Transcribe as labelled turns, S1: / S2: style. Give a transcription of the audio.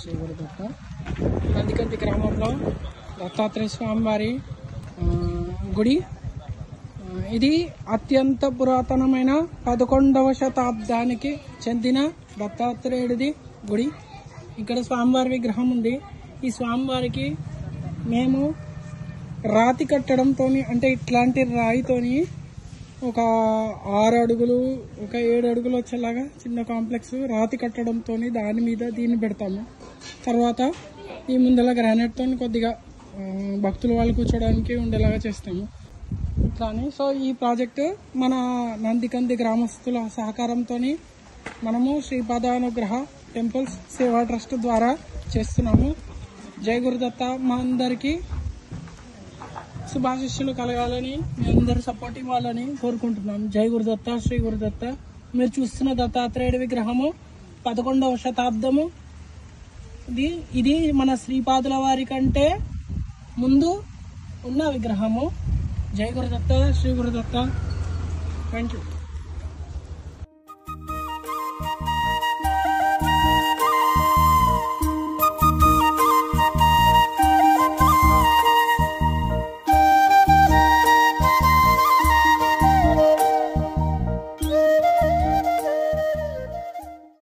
S1: శ్రీ గురుదత్త నందికంతి గ్రామంలో దత్తాత్రేయ స్వామివారి గుడి. ఇది అత్యంత పురాతనమైన పదకొండవ శతాబ్దానికి చెందిన దత్తాత్రేయుడిది గుడి. ఇక్కడ స్వామివారి విగ్రహం ఉంది. ఈ స్వామివారికి మేము రాతి కట్టడంతో అంటే ఇట్లాంటి రాయితోని ఒక ఆరు అడుగులు ఒక ఏడు అడుగులు వచ్చేలాగా చిన్న కాంప్లెక్స్ రాతి కట్టడంతో దాని మీద దీన్ని పెడతాము. తర్వాత ఈ ముందల గ్రానైట్తో కొద్దిగా భక్తులు వాళ్ళు కూర్చోడానికి ఉండేలాగా చేస్తాము. కానీ సో ఈ ప్రాజెక్టు మన నందికంది గ్రామస్తుల సహకారంతో మనము శ్రీపాదానుగ్రహ టెంపుల్స్ సేవా ట్రస్ట్ ద్వారా చేస్తున్నాము. జయ గురుదత్త మా అందరికీ శుభాశిష్యులు కలగాలని మీ అందరు సపోర్ట్ ఇవ్వాలని కోరుకుంటున్నాం. జై గురుదత్త శ్రీ గురుదత్త. మీరు చూస్తున్న దత్తాత్రేయుడి విగ్రహము పదకొండవ శతాబ్దము ఇది ఇది మన శ్రీపాదుల వారి కంటే ముందు ఉన్న విగ్రహము. జయ గురుదత్త శ్రీ గురుదత్త. Thank you